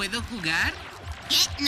¿Puedo jugar? ¿Eh? ¿Qué?